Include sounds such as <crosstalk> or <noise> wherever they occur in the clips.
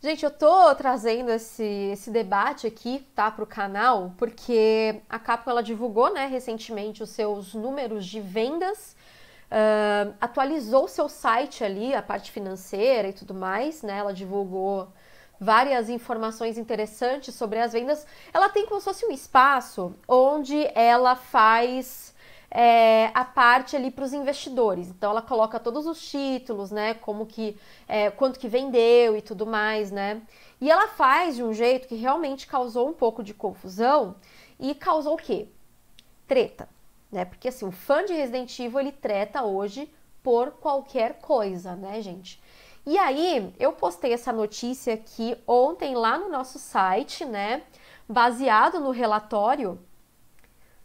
Gente, eu tô trazendo esse, esse debate aqui, tá, pro canal, porque a Capcom, ela divulgou, né, recentemente os seus números de vendas, uh, atualizou seu site ali, a parte financeira e tudo mais, né, ela divulgou várias informações interessantes sobre as vendas. Ela tem como se fosse um espaço onde ela faz é, a parte ali para os investidores. Então ela coloca todos os títulos, né? Como que é, quanto que vendeu e tudo mais, né? E ela faz de um jeito que realmente causou um pouco de confusão e causou o quê? Treta, né? Porque assim, o fã de Resident Evil ele treta hoje por qualquer coisa, né, gente? E aí, eu postei essa notícia aqui ontem lá no nosso site, né? Baseado no relatório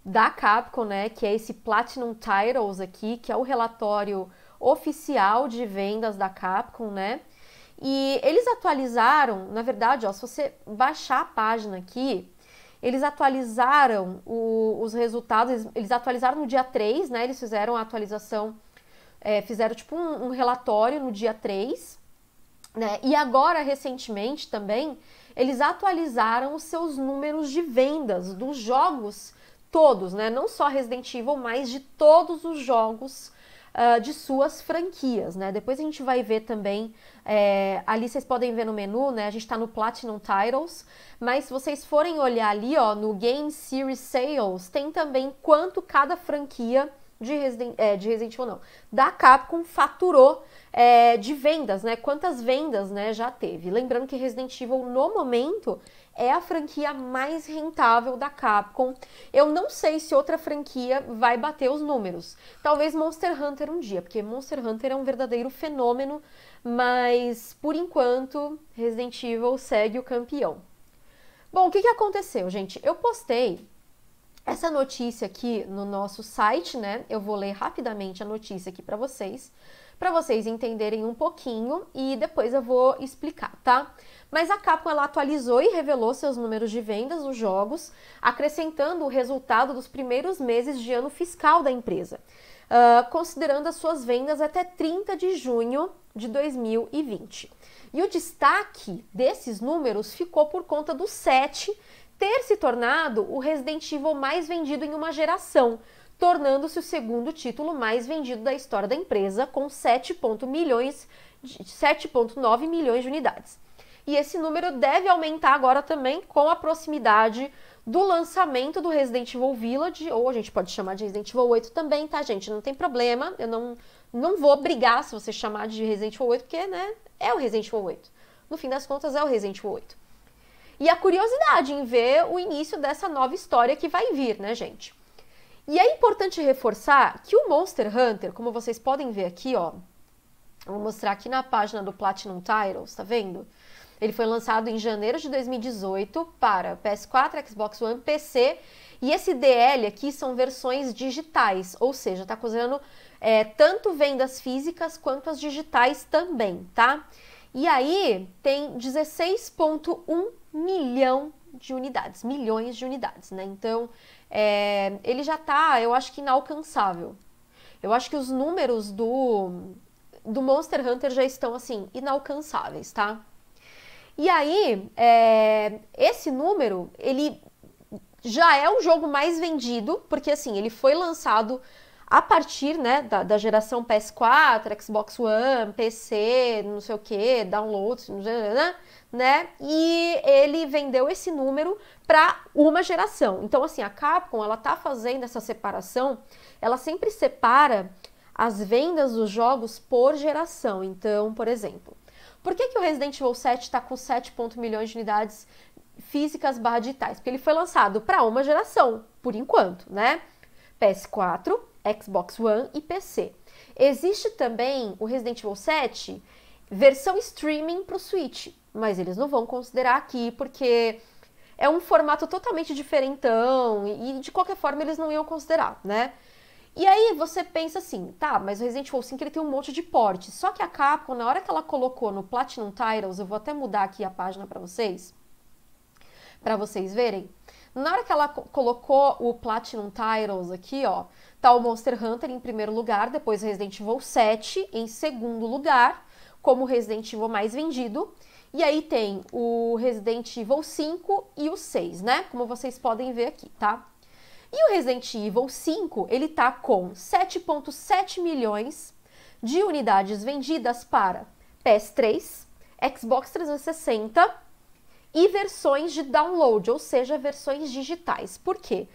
da Capcom, né? Que é esse Platinum Titles aqui, que é o relatório oficial de vendas da Capcom, né? E eles atualizaram, na verdade, ó, se você baixar a página aqui, eles atualizaram o, os resultados, eles, eles, atualizaram no dia 3, né? Eles fizeram a atualização é, fizeram tipo um, um, relatório no dia 3, né? E agora, recentemente também, eles atualizaram os seus números de vendas dos jogos todos, né? Não só Resident Evil, mas de todos os jogos uh, de suas franquias, né? Depois a gente vai ver também, é, ali vocês podem ver no menu, né? A gente tá no Platinum Titles, mas se vocês forem olhar ali, ó, no Game Series Sales, tem também quanto cada franquia de Resident, é, de Resident Evil não, da Capcom faturou é, de vendas, né? Quantas vendas, né, já teve. Lembrando que Resident Evil, no momento, é a franquia mais rentável da Capcom. Eu não sei se outra franquia vai bater os números. Talvez Monster Hunter um dia, porque Monster Hunter é um verdadeiro fenômeno, mas por enquanto Resident Evil segue o campeão. Bom, o que, que aconteceu, gente? Eu postei essa notícia aqui no nosso site, né? Eu vou ler rapidamente a notícia aqui para vocês, para vocês entenderem um pouquinho e depois eu vou explicar, tá? Mas a Capcom ela atualizou e revelou seus números de vendas dos jogos, acrescentando o resultado dos primeiros meses de ano fiscal da empresa, uh, considerando as suas vendas até 30 de junho de 2020. E o destaque desses números ficou por conta do 7 ter se tornado o Resident Evil mais vendido em uma geração, tornando-se o segundo título mais vendido da história da empresa, com 7,9 milhões, 7,9 milhões de unidades. E esse número deve aumentar agora também com a proximidade do lançamento do Resident Evil Village, ou a gente pode chamar de Resident Evil 8 também, tá, gente? Não tem problema, eu não, não vou brigar se você chamar de Resident Evil 8, porque, né, é o Resident Evil 8. No fim das contas, é o Resident Evil 8 e a curiosidade em ver o início dessa nova história que vai vir, né, gente? E é importante reforçar que o Monster Hunter, como vocês podem ver aqui, ó, vou mostrar aqui na página do Platinum Titles, tá vendo? Ele foi lançado em janeiro de 2018 para PS4, Xbox One, PC. E esse DL aqui são versões digitais, ou seja, tá causando é, tanto vendas físicas quanto as digitais também, tá? E aí tem 16,1 milhão de unidades, milhões de unidades, né? Então é, ele já tá, eu acho que inalcançável. Eu acho que os números do, do Monster Hunter já estão assim, inalcançáveis, tá? E aí, é, esse número, ele já é o jogo mais vendido, porque assim, ele foi lançado a partir né, da, da, geração PS4, Xbox One, PC, não sei o que, downloads, né? E ele vendeu esse número para uma geração. Então, assim, a Capcom ela tá fazendo essa separação, ela sempre separa as vendas dos jogos por geração. Então, por exemplo, por que, que o Resident Evil 7 está com 7 milhões de unidades físicas barra digitais? Porque ele foi lançado para uma geração, por enquanto, né? PS4, Xbox One e PC. Existe também o Resident Evil 7 versão streaming para o Switch, mas eles não vão considerar aqui porque é um formato totalmente diferentão e de qualquer forma eles não iam considerar, né? E aí você pensa assim, tá, mas o Resident Evil 5 ele tem um monte de porte. Só que a Capcom, na hora que ela colocou no Platinum Titles, eu vou até mudar aqui a página para vocês, para vocês verem. Na hora que ela colocou o Platinum Titles aqui, ó, tá o Monster Hunter em primeiro lugar, depois Resident Evil 7 em segundo lugar, como Resident Evil mais vendido. E aí tem o Resident Evil 5 e o 6, né? Como vocês podem ver aqui, tá? E o Resident Evil 5, ele tá com 7.7 milhões de unidades vendidas para PS3, Xbox 360 e versões de download, ou seja, versões digitais. Por quê?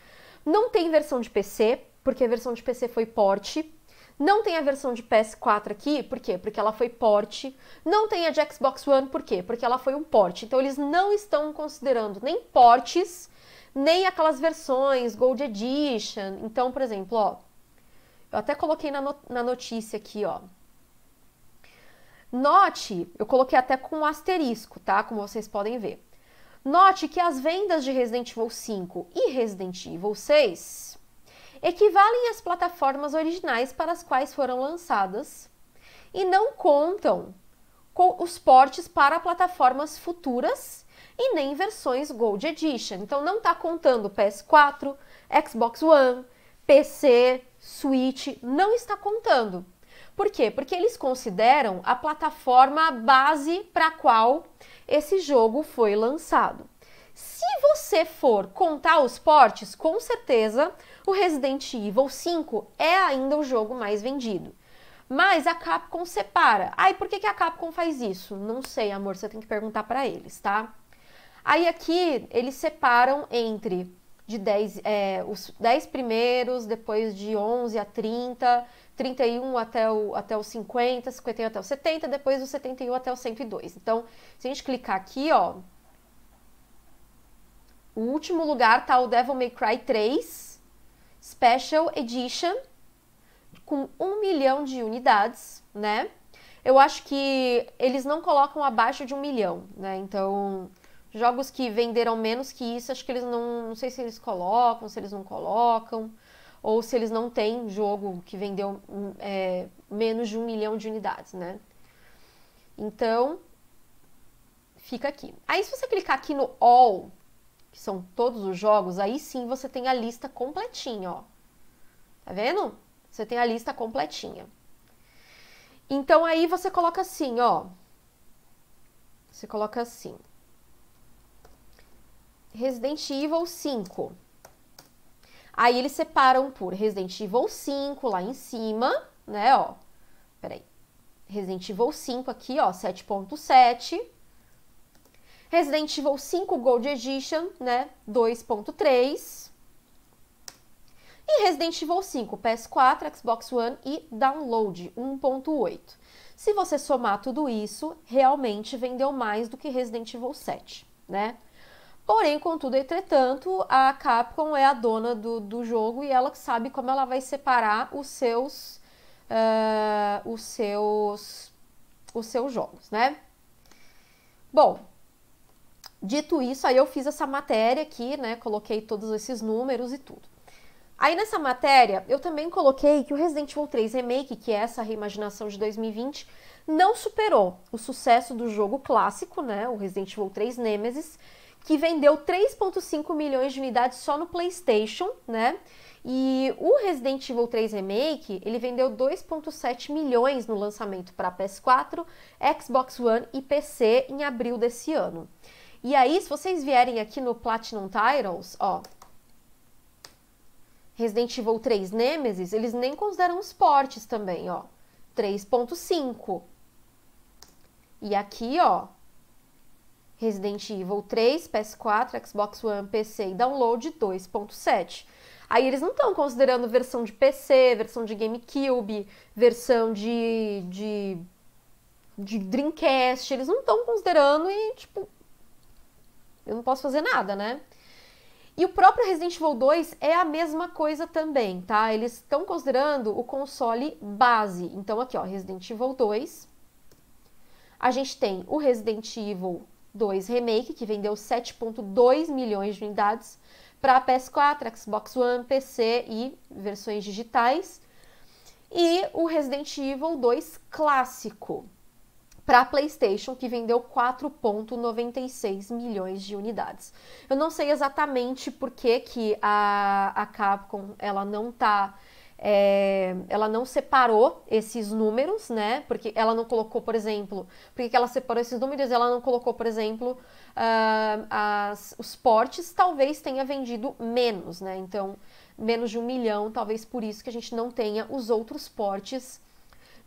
Não tem versão de PC, porque a versão de PC foi porte. Não tem a versão de PS4 aqui, por quê? Porque ela foi porte. Não tem a de Xbox One, por quê? Porque ela foi um porte. Então eles não estão considerando nem portes, nem aquelas versões Gold Edition. Então, por exemplo, ó, eu até coloquei na, na notícia aqui, ó. Note, eu coloquei até com um asterisco, tá? Como vocês podem ver. Note que as vendas de Resident Evil 5 e Resident Evil 6 equivalem às plataformas originais para as quais foram lançadas e não contam com os portes para plataformas futuras e nem versões Gold Edition. Então não está contando PS4, Xbox One, PC, Switch, não está contando. Por quê? Porque eles consideram a plataforma base para qual esse jogo foi lançado. Se você for contar os portes, com certeza o Resident Evil 5 é ainda o jogo mais vendido. Mas a Capcom separa. Ai, por que, que a Capcom faz isso? Não sei, amor, você tem que perguntar para eles, tá? Aí aqui eles separam entre de 10, é, os 10 primeiros, depois de 11 a 30, 31 até o, até o 50, 51 até o 70, depois do 71 até o 102. Então, se a gente clicar aqui, ó, o último lugar tá o Devil May Cry 3, Special Edition com um milhão de unidades, né? Eu acho que eles não colocam abaixo de um milhão, né? Então, jogos que venderam menos que isso, acho que eles não. Não sei se eles colocam, se eles não colocam, ou se eles não têm jogo que vendeu é, menos de um milhão de unidades, né? Então, fica aqui. Aí, se você clicar aqui no All, que são todos os jogos, aí sim você tem a lista completinha, ó. Tá vendo? Você tem a lista completinha. Então aí você coloca assim, ó. Você coloca assim. Resident Evil 5. Aí eles separam por Resident Evil 5 lá em cima, né, ó. Peraí. Resident Evil 5 aqui, ó, 7.7. Resident Evil 5 Gold Edition, né, 2.3. E Resident Evil 5 PS4, Xbox One e Download 1.8. Se você somar tudo isso, realmente vendeu mais do que Resident Evil 7, né? Porém, contudo, entretanto, a Capcom é a dona do, do jogo e ela sabe como ela vai separar os seus, uh, os seus, os seus jogos, né? Bom, Dito isso, aí eu fiz essa matéria aqui, né? Coloquei todos esses números e tudo. Aí nessa matéria, eu também coloquei que o Resident Evil 3 Remake, que é essa reimaginação de 2020, não superou o sucesso do jogo clássico, né? O Resident Evil 3 Nemesis, que vendeu 3,5 milhões de unidades só no PlayStation, né? E o Resident Evil 3 Remake, ele vendeu 2,7 milhões no lançamento para PS4, Xbox One e PC em abril desse ano. E aí, se vocês vierem aqui no Platinum Titles, ó, Resident Evil 3 Nemesis, eles nem consideram os portes também, ó. 3.5. E aqui, ó, Resident Evil 3, PS4, Xbox One, PC e download 2.7. Aí eles não estão considerando versão de PC, versão de GameCube, versão de, de, de Dreamcast, eles não estão considerando e, tipo, eu não posso fazer nada, né? E o próprio Resident Evil 2 é a mesma coisa também, tá? Eles estão considerando o console base. Então, aqui, ó, Resident Evil 2. A gente tem o Resident Evil 2 Remake, que vendeu 7,2 milhões de unidades para PS4, Xbox One, PC e versões digitais. E o Resident Evil 2 Clássico, para PlayStation, que vendeu 4,96 milhões de unidades. Eu não sei exatamente por que, que a, a Capcom ela não está é, ela não separou esses números, né? Porque ela não colocou, por exemplo, porque ela separou esses números, ela não colocou, por exemplo, uh, as, os portes talvez tenha vendido menos, né? Então, menos de um milhão, talvez por isso que a gente não tenha os outros portes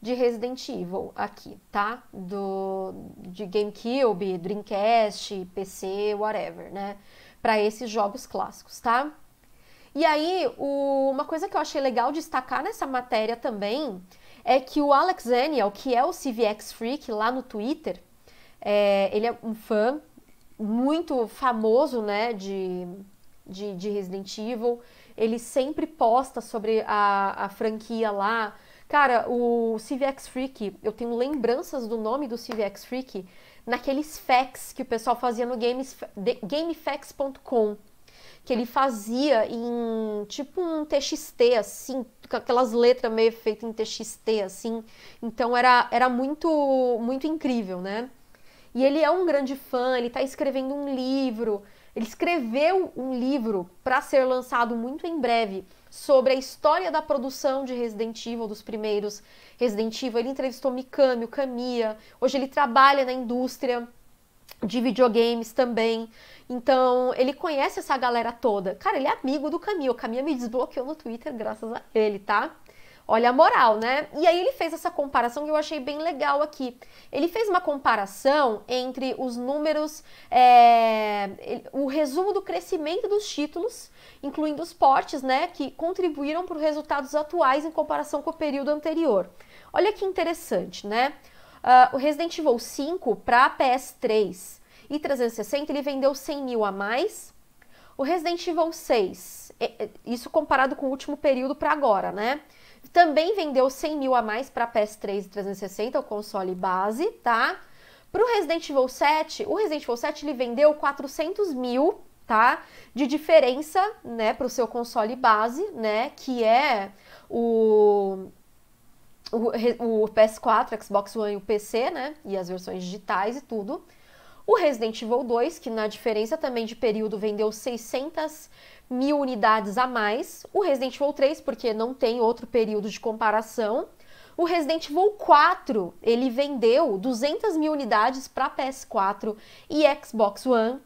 de Resident Evil aqui, tá? Do, de GameCube, Dreamcast, PC, whatever, né? Para esses jogos clássicos, tá? E aí, o, uma coisa que eu achei legal destacar nessa matéria também é que o Alex Daniel, que é o CVX Freak lá no Twitter, é, ele é um fã muito famoso, né, de, de, de, Resident Evil. Ele sempre posta sobre a, a franquia lá. Cara, o CVX Freak, eu tenho lembranças do nome do CVX Freak naqueles facts que o pessoal fazia no games, que ele fazia em tipo um TXT, assim, com aquelas letras meio feitas em TXT, assim. Então era, era muito, muito incrível, né? E ele é um grande fã, ele está escrevendo um livro. Ele escreveu um livro para ser lançado muito em breve sobre a história da produção de Resident Evil, dos primeiros Resident Evil. Ele entrevistou Mikami, o Kamiya. Hoje ele trabalha na indústria de videogames também. Então, ele conhece essa galera toda. Cara, ele é amigo do Camille. O Camille me desbloqueou no Twitter graças a ele, tá? Olha a moral, né? E aí ele fez essa comparação que eu achei bem legal aqui. Ele fez uma comparação entre os números, é, o resumo do crescimento dos títulos, incluindo os portes, né, que contribuíram para os resultados atuais em comparação com o período anterior. Olha que interessante, né? Uh, o Resident Evil 5 para PS3 e 360 ele vendeu 100 mil a mais. O Resident Evil 6, é, é, isso comparado com o último período para agora, né? Também vendeu 100 mil a mais para PS3 e 360, o console base, tá? Para o Resident Evil 7, o Resident Evil 7 ele vendeu 400 mil, tá? De diferença, né, para o seu console base, né? Que é o, o, o PS4, Xbox One e o PC, né? E as versões digitais e tudo. O Resident Evil 2, que na diferença também de período vendeu 600 mil unidades a mais. O Resident Evil 3, porque não tem outro período de comparação. O Resident Evil 4, ele vendeu 200 mil unidades para PS4 e Xbox One.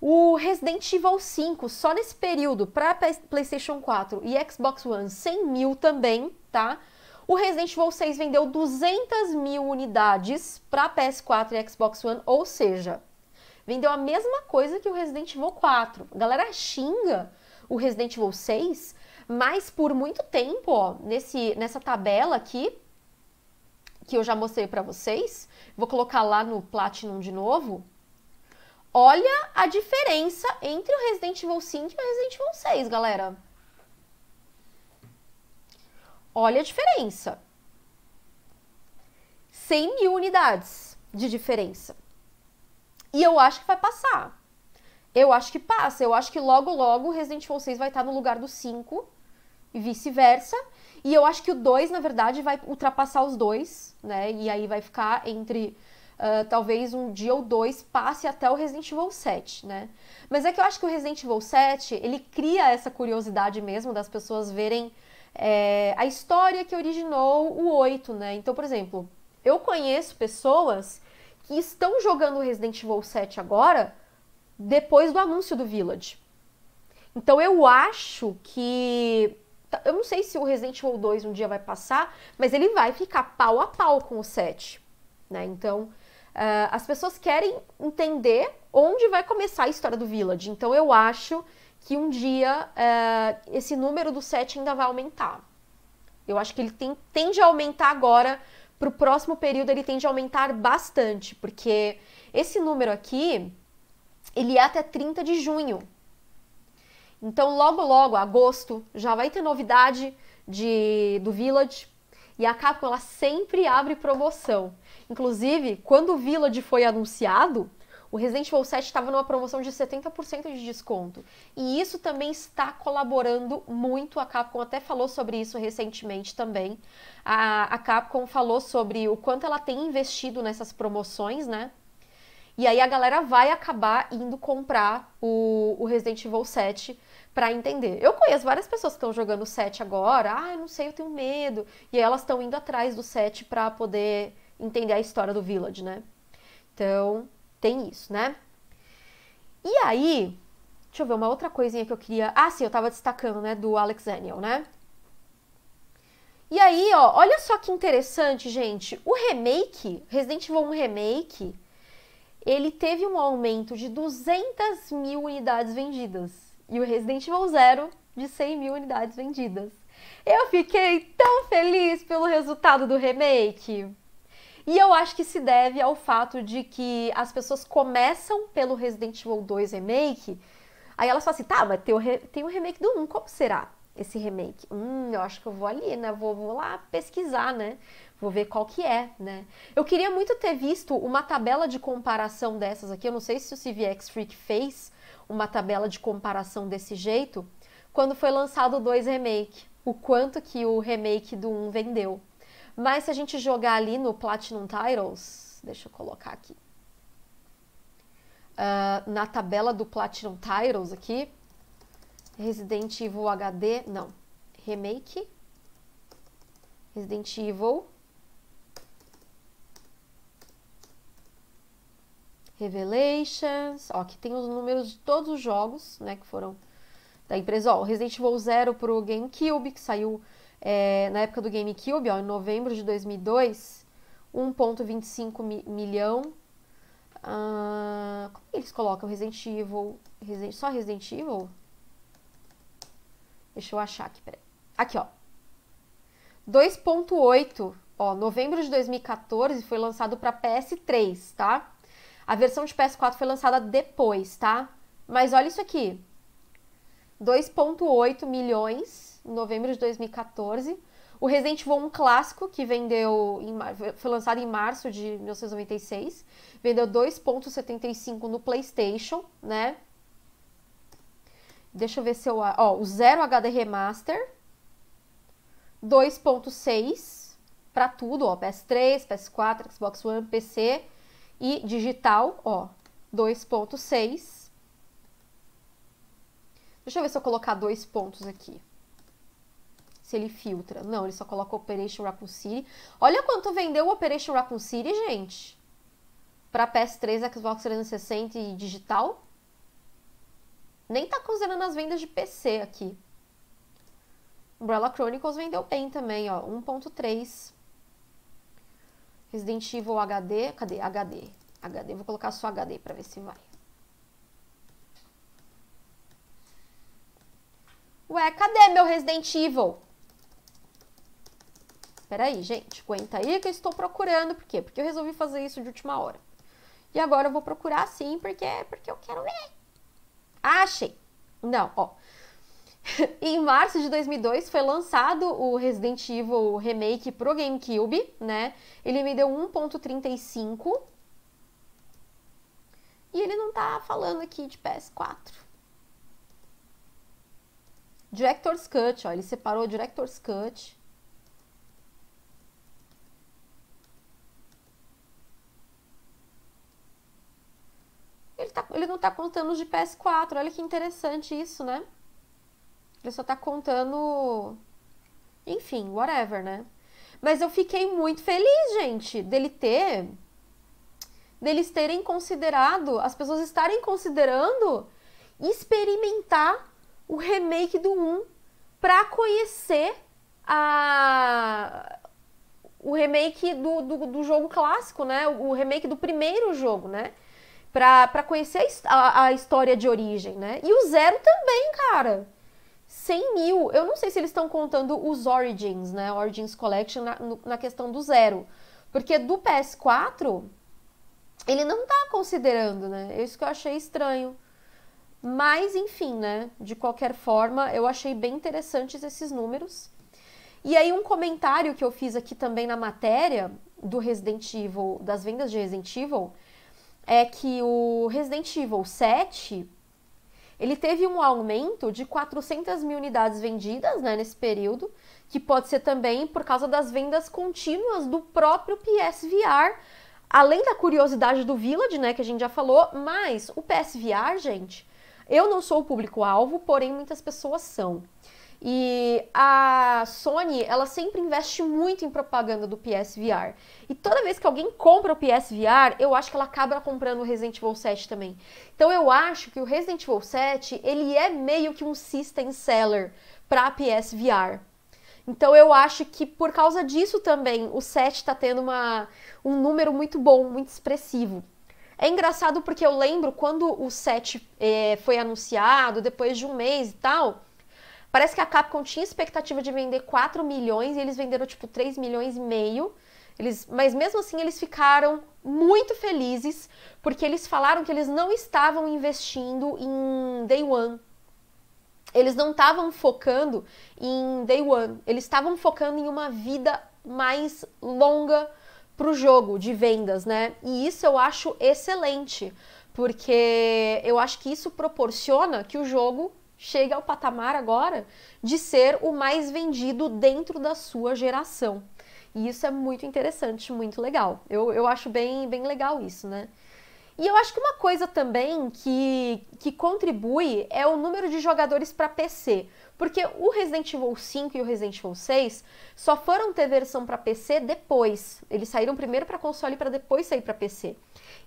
O Resident Evil 5, só nesse período, para PlayStation 4 e Xbox One, 100 mil também, tá? O Resident Evil 6 vendeu 200 mil unidades para PS4 e Xbox One, ou seja, vendeu a mesma coisa que o Resident Evil 4. A galera xinga o Resident Evil 6, mas por muito tempo, ó, nesse, nessa tabela aqui, que eu já mostrei para vocês, vou colocar lá no Platinum de novo. Olha a diferença entre o Resident Evil 5 e o Resident Evil 6, galera. Olha a diferença. 100 mil unidades de diferença. E eu acho que vai passar. Eu acho que passa. Eu acho que logo, logo o Resident Evil 6 vai estar no lugar do 5 e vice-versa. E eu acho que o 2, na verdade, vai ultrapassar os dois, né? E aí vai ficar entre. Uh, talvez um dia ou dois passe até o Resident Evil 7, né? Mas é que eu acho que o Resident Evil 7, ele cria essa curiosidade mesmo das pessoas verem é, a história que originou o 8, né? Então, por exemplo, eu conheço pessoas que estão jogando Resident Evil 7 agora depois do anúncio do Village. Então eu acho que. Eu não sei se o Resident Evil 2 um dia vai passar, mas ele vai ficar pau a pau com o 7. Né? Então uh, as pessoas querem entender onde vai começar a história do Village. Então eu acho que um dia uh, esse número do 7 ainda vai aumentar. Eu acho que ele tem, tende a aumentar agora, para o próximo período ele tende a aumentar bastante, porque esse número aqui, ele é até 30 de junho. Então, logo, logo, agosto, já vai ter novidade de, do Village. E a Capcom, ela sempre abre promoção. Inclusive, quando o Village foi anunciado, o Resident Evil 7 estava numa promoção de 70% de desconto. E isso também está colaborando muito. A Capcom até falou sobre isso recentemente também. A, a Capcom falou sobre o quanto ela tem investido nessas promoções, né? E aí a galera vai acabar indo comprar o, o Resident Evil 7 para entender. Eu conheço várias pessoas que estão jogando o 7 agora. Ah, não sei, eu tenho medo. E aí elas estão indo atrás do 7 para poder entender a história do Village, né? Então, tem isso, né? E aí, deixa eu ver uma outra coisinha que eu queria. Ah, sim, eu tava destacando, né, do Alex Daniel, né? E aí, ó, olha só que interessante, gente. O remake, Resident Evil 1 Remake, ele teve um aumento de 200 mil unidades vendidas. E o Resident Evil Zero de 100 mil unidades vendidas. Eu fiquei tão feliz pelo resultado do remake. E eu acho que se deve ao fato de que as pessoas começam pelo Resident Evil 2 Remake, aí elas falam assim, tá, mas tem o, re tem o remake do 1, como será esse remake? Hum, eu acho que eu vou ali, né? Vou, vou lá pesquisar, né? Vou ver qual que é, né? Eu queria muito ter visto uma tabela de comparação dessas aqui. Eu não sei se o CVX Freak fez uma tabela de comparação desse jeito quando foi lançado o 2 Remake. O quanto que o remake do 1 vendeu. Mas se a gente jogar ali no Platinum Titles, deixa eu colocar aqui. Uh, na tabela do Platinum Titles aqui, Resident Evil HD, não, Remake, Resident Evil. Revelations, ó, aqui tem os números de todos os jogos, né, que foram da empresa, ó, Resident Evil Zero pro GameCube, que saiu é, na época do GameCube, ó, em novembro de 2002, 1.25 mi milhão. Ah, como eles colocam Resident Evil? Resident, só Resident Evil? Deixa eu achar aqui, peraí. Aqui, ó. 2.8, ó, novembro de 2014 foi lançado para PS3, tá? A versão de PS4 foi lançada depois, tá? Mas olha isso aqui. 2.8 milhões em novembro de 2014. O Resident Evil 1 clássico, que vendeu em, foi lançado em março de 1996, vendeu 2.75 no PlayStation, né? Deixa eu ver se eu, ó, o 0 HD Remaster 2.6 para tudo, ó, PS3, PS4, Xbox One, PC e digital, ó, 2.6. Deixa eu ver se eu colocar dois pontos aqui. Se ele filtra. Não, ele só coloca Operation Raccoon City. Olha quanto vendeu o Operation Raccoon City, gente. Para PS3, Xbox 360 e digital. Nem tá considerando as vendas de PC aqui. Umbrella Chronicles vendeu bem também, ó. 1.3 Resident Evil HD. Cadê? HD. HD. Vou colocar só HD para ver se vai. Ué, cadê meu Resident Evil? Peraí, gente. Aguenta aí que eu estou procurando. Por quê? Porque eu resolvi fazer isso de última hora. E agora eu vou procurar sim, porque, porque eu quero ver. Achei. Não, ó. <laughs> em março de 2002 foi lançado o Resident Evil Remake pro GameCube, né? Ele me deu 1.35. E ele não tá falando aqui de PS4. Director's Cut, ó, ele separou Director's Cut. Tá, ele não tá contando os de PS4, olha que interessante isso, né? Ele só tá contando. Enfim, whatever, né? Mas eu fiquei muito feliz, gente, dele ter. deles terem considerado, as pessoas estarem considerando experimentar o remake do 1 para conhecer a o remake do, do, do, jogo clássico, né? O remake do primeiro jogo, né? Pra conhecer a, a história de origem, né? E o Zero também, cara. 100 mil, eu não sei se eles estão contando os Origins, né? Origins Collection na, na questão do zero. Porque do PS4, ele não tá considerando, né? É isso que eu achei estranho. Mas, enfim, né? De qualquer forma, eu achei bem interessantes esses números. E aí, um comentário que eu fiz aqui também na matéria do Resident Evil, das vendas de Resident Evil, é que o Resident Evil 7 ele teve um aumento de 400 mil unidades vendidas né, nesse período, que pode ser também por causa das vendas contínuas do próprio PSVR Além da curiosidade do Village, né, que a gente já falou, mas o PSVR, gente, eu não sou o público-alvo, porém muitas pessoas são. E a Sony, ela sempre investe muito em propaganda do PSVR. E toda vez que alguém compra o PSVR, eu acho que ela acaba comprando o Resident Evil 7 também. Então eu acho que o Resident Evil 7, ele é meio que um system seller para PSVR. Então eu acho que por causa disso também o 7 está tendo uma, um número muito bom, muito expressivo. É engraçado porque eu lembro quando o 7 é, foi anunciado, depois de um mês e tal, Parece que a Capcom tinha expectativa de vender 4 milhões e eles venderam tipo 3 milhões e meio. Eles, mas mesmo assim eles ficaram muito felizes porque eles falaram que eles não estavam investindo em Day One. Eles não estavam focando em Day One. Eles estavam focando em uma vida mais longa para o jogo de vendas, né? E isso eu acho excelente, porque eu acho que isso proporciona que o jogo chega ao patamar agora de ser o mais vendido dentro da sua geração. E isso é muito interessante, muito legal. Eu, eu acho bem, bem legal isso, né? E eu acho que uma coisa também que, que contribui é o número de jogadores para PC. Porque o Resident Evil 5 e o Resident Evil 6 só foram ter versão para PC depois. Eles saíram primeiro para console para depois sair para PC.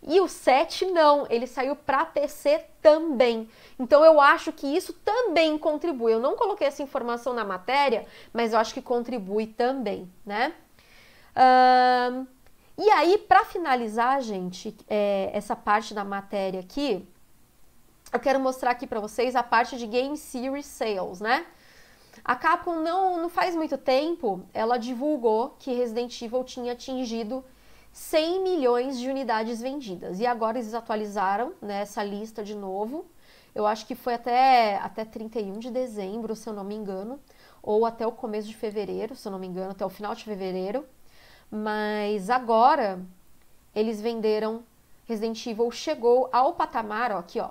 E o 7 não, ele saiu para PC também. Então eu acho que isso também contribui. Eu não coloquei essa informação na matéria, mas eu acho que contribui também, né? Uh, e aí, para finalizar, gente, é, essa parte da matéria aqui, eu quero mostrar aqui para vocês a parte de Game Series Sales, né? A Capcom não, não faz muito tempo, ela divulgou que Resident Evil tinha atingido 100 milhões de unidades vendidas. E agora eles atualizaram né, essa lista de novo. Eu acho que foi até, até 31 de dezembro, se eu não me engano, ou até o começo de fevereiro, se eu não me engano, até o final de fevereiro. Mas agora eles venderam Resident Evil chegou ao patamar, ó, aqui, ó,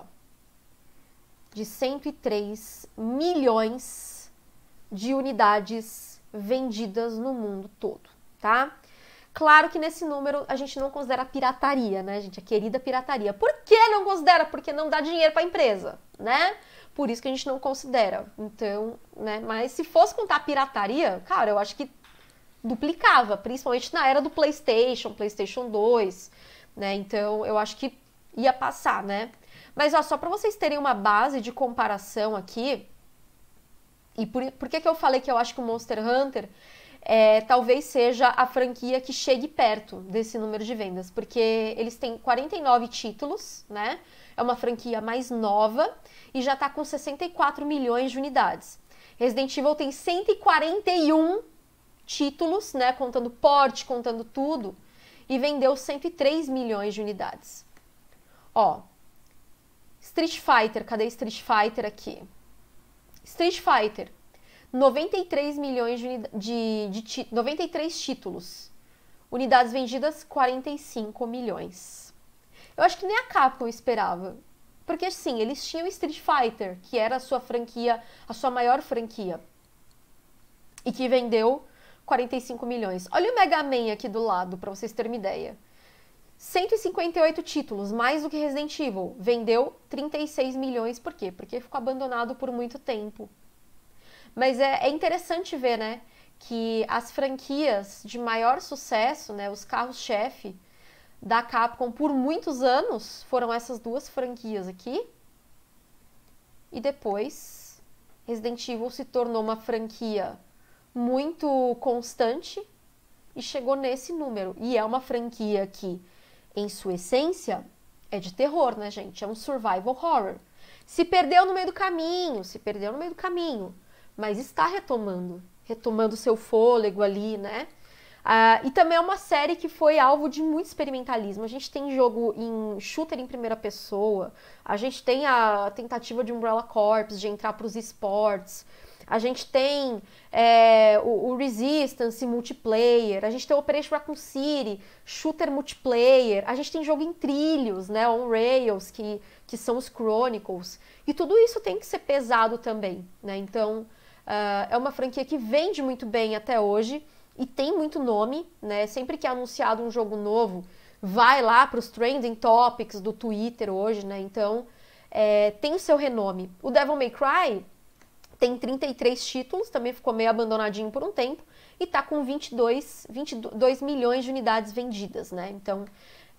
de 103 milhões de unidades vendidas no mundo todo, tá? Claro que nesse número a gente não considera pirataria, né, gente? A querida pirataria. Por que não considera? Porque não dá dinheiro para a empresa, né? Por isso que a gente não considera. Então, né? Mas se fosse contar pirataria, cara, eu acho que duplicava, principalmente na era do PlayStation, PlayStation 2, né? Então, eu acho que ia passar, né? Mas ó, só para vocês terem uma base de comparação aqui, e por, por que, que eu falei que eu acho que o Monster Hunter é, talvez seja a franquia que chegue perto desse número de vendas, porque eles têm 49 títulos, né? É uma franquia mais nova e já está com 64 milhões de unidades. Resident Evil tem 141 títulos, né? Contando porte, contando tudo, e vendeu 103 milhões de unidades. Ó, Street Fighter, cadê Street Fighter aqui? Street Fighter 93 milhões de, de, de, 93 títulos. Unidades vendidas 45 milhões. Eu acho que nem a Capcom esperava. Porque sim, eles tinham Street Fighter, que era a sua franquia, a sua maior franquia. E que vendeu 45 milhões. Olha o Mega Man aqui do lado, para vocês terem uma ideia. 158 títulos, mais do que Resident Evil. Vendeu 36 milhões. Por quê? Porque ficou abandonado por muito tempo. Mas é, é interessante ver, né, que as franquias de maior sucesso, né, os carros-chefe da Capcom por muitos anos foram essas duas franquias aqui. E depois Resident Evil se tornou uma franquia muito constante e chegou nesse número. E é uma franquia que, em sua essência, é de terror, né, gente? É um survival horror. Se perdeu no meio do caminho, se perdeu no meio do caminho mas está retomando, retomando seu fôlego ali, né? Ah, e também é uma série que foi alvo de muito experimentalismo. A gente tem jogo em shooter em primeira pessoa, a gente tem a tentativa de Umbrella Corps de entrar para os esportes, a gente tem é, o, o, Resistance multiplayer, a gente tem o Operation Raccoon City, shooter multiplayer, a gente tem jogo em trilhos, né, on rails, que, que são os Chronicles, e tudo isso tem que ser pesado também, né? Então, Uh, é uma franquia que vende muito bem até hoje e tem muito nome, né? Sempre que é anunciado um jogo novo, vai lá para os trending topics do Twitter hoje, né? Então é, tem o seu renome. O Devil May Cry tem 33 títulos, também ficou meio abandonadinho por um tempo e tá com 22, 22 milhões de unidades vendidas, né? Então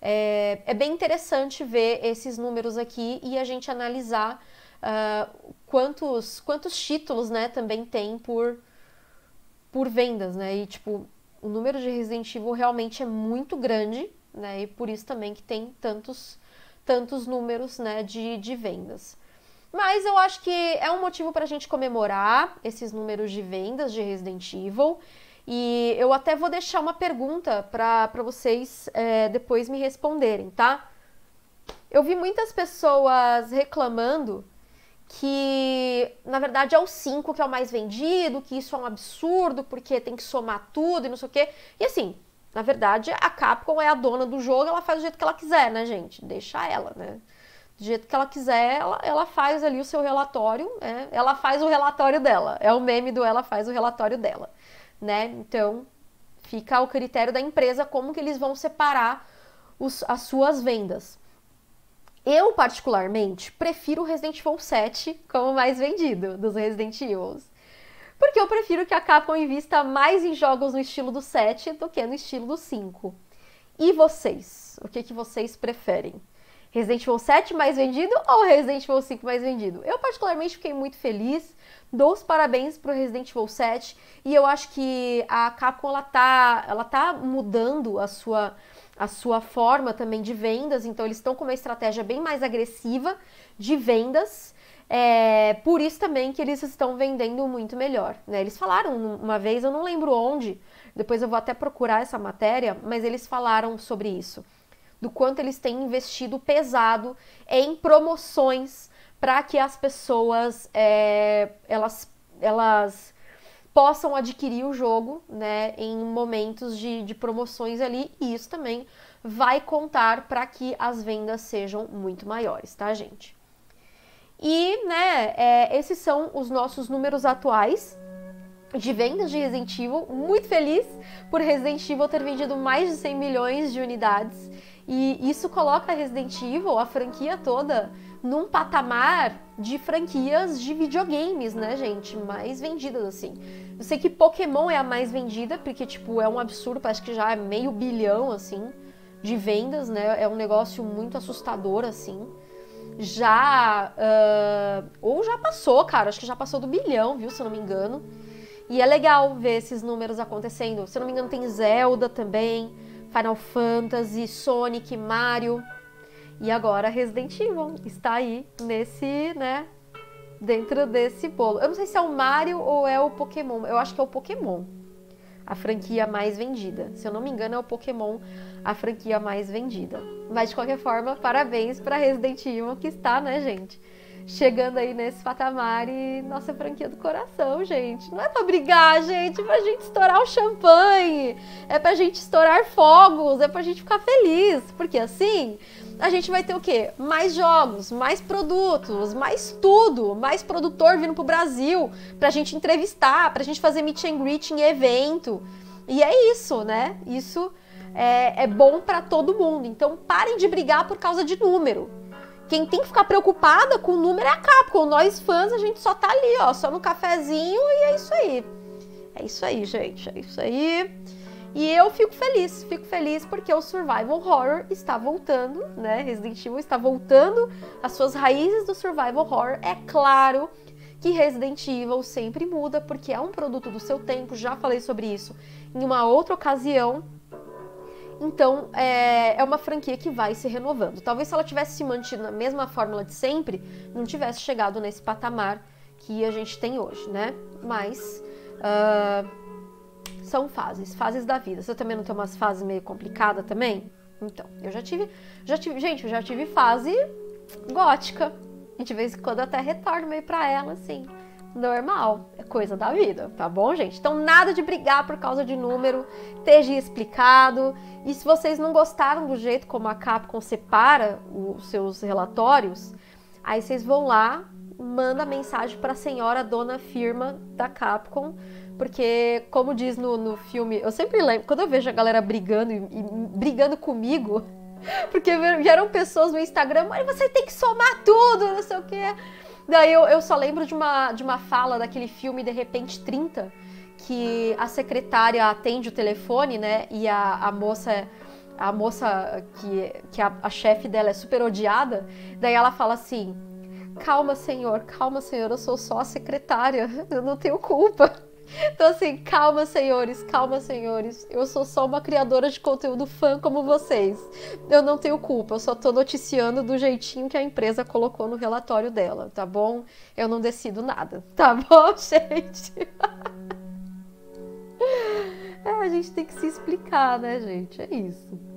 é, é bem interessante ver esses números aqui e a gente analisar uh, quantos, quantos títulos, né, também tem por, por vendas, né? E tipo, o número de Resident Evil realmente é muito grande, né? E por isso também que tem tantos, tantos números, né, de, de vendas. Mas eu acho que é um motivo para a gente comemorar esses números de vendas de Resident Evil. E eu até vou deixar uma pergunta para vocês é, depois me responderem, tá? Eu vi muitas pessoas reclamando que, na verdade, é o 5 que é o mais vendido, que isso é um absurdo, porque tem que somar tudo e não sei o quê. E assim, na verdade, a Capcom é a dona do jogo, ela faz do jeito que ela quiser, né, gente? Deixa ela, né? Do jeito que ela quiser, ela, ela faz ali o seu relatório, né? ela faz o relatório dela. É o meme do ela faz o relatório dela né? Então, fica ao critério da empresa como que eles vão separar os, as suas vendas. Eu, particularmente, prefiro o Resident Evil 7 como mais vendido dos Resident Evil. Porque eu prefiro que a Capcom invista mais em jogos no estilo do 7 do que no estilo do 5. E vocês? O que, que vocês preferem? Resident Evil 7 mais vendido ou Resident Evil 5 mais vendido? Eu, particularmente, fiquei muito feliz Dou os parabéns pro Resident Evil 7 e eu acho que a Capcom ela tá, ela tá mudando a sua, a sua forma também de vendas, então eles estão com uma estratégia bem mais agressiva de vendas. É, por isso também que eles estão vendendo muito melhor. Né? Eles falaram uma vez, eu não lembro onde, depois eu vou até procurar essa matéria, mas eles falaram sobre isso. Do quanto eles têm investido pesado em promoções para que as pessoas é, elas, elas possam adquirir o jogo né, em momentos de, de promoções ali, e isso também vai contar para que as vendas sejam muito maiores, tá, gente? E, né, é, esses são os nossos números atuais de vendas de Resident Evil. Muito feliz por Resident Evil ter vendido mais de 100 milhões de unidades. E isso coloca Resident Evil, a franquia toda, num patamar de franquias de videogames, né, gente? Mais vendidas, assim. Eu sei que Pokémon é a mais vendida, porque, tipo, é um absurdo, parece que já é meio bilhão, assim, de vendas, né? É um negócio muito assustador, assim. Já. Uh, ou já passou, cara, acho que já passou do bilhão, viu? Se eu não me engano. E é legal ver esses números acontecendo. Se eu não me engano, tem Zelda também, Final Fantasy, Sonic, Mario. E agora Resident Evil está aí nesse, né, dentro desse bolo. Eu não sei se é o Mario ou é o Pokémon. Eu acho que é o Pokémon. A franquia mais vendida. Se eu não me engano, é o Pokémon a franquia mais vendida. Mas de qualquer forma, parabéns para Resident Evil que está, né, gente? Chegando aí nesse patamar e nossa franquia do coração, gente. Não é pra brigar, gente, é pra gente estourar o champanhe, é pra gente estourar fogos, é pra gente ficar feliz, porque assim a gente vai ter o quê? Mais jogos, mais produtos, mais tudo, mais produtor vindo pro Brasil pra gente entrevistar, pra gente fazer meet and greet em evento. E é isso, né? Isso é, é bom para todo mundo. Então parem de brigar por causa de número. Quem tem que ficar preocupada com o número é a Capcom. Nós fãs, a gente só tá ali, ó, só no cafezinho e é isso aí. É isso aí, gente. É isso aí. E eu fico feliz, fico feliz porque o survival horror está voltando, né? Resident Evil está voltando às suas raízes do survival horror. É claro que Resident Evil sempre muda porque é um produto do seu tempo, já falei sobre isso em uma outra ocasião. Então, é, é uma franquia que vai se renovando. Talvez se ela tivesse se mantido na mesma fórmula de sempre, não tivesse chegado nesse patamar que a gente tem hoje, né? Mas. Uh, são fases, fases da vida. Você também não tem umas fases meio complicadas também? Então, eu já tive, já tive, gente, eu já tive fase gótica. E de vez em quando até retorno meio pra ela, assim. Normal, é coisa da vida, tá bom, gente? Então, nada de brigar por causa de número, esteja explicado. E se vocês não gostaram do jeito como a Capcom separa os seus relatórios, aí vocês vão lá, manda mensagem para a senhora dona firma da Capcom Porque, como diz no, no filme, eu sempre lembro, quando eu vejo a galera brigando e, e brigando comigo, <laughs> porque vieram pessoas no Instagram, mas você tem que somar tudo, não sei o quê. Daí eu, eu só lembro de uma, de uma fala daquele filme De Repente 30, que a secretária atende o telefone, né? E a, a moça a moça que, que a, a chefe dela é super odiada, daí ela fala assim: Calma, senhor, calma, senhor, eu sou só a secretária, <laughs> eu não tenho culpa. Então, assim, calma, senhores, calma, senhores. Eu sou só uma criadora de conteúdo fã como vocês. Eu não tenho culpa, eu só tô noticiando do jeitinho que a empresa colocou no relatório dela, tá bom? Eu não decido nada, <laughs> tá bom, gente? <laughs> É, a gente tem que se explicar, né, gente? É isso.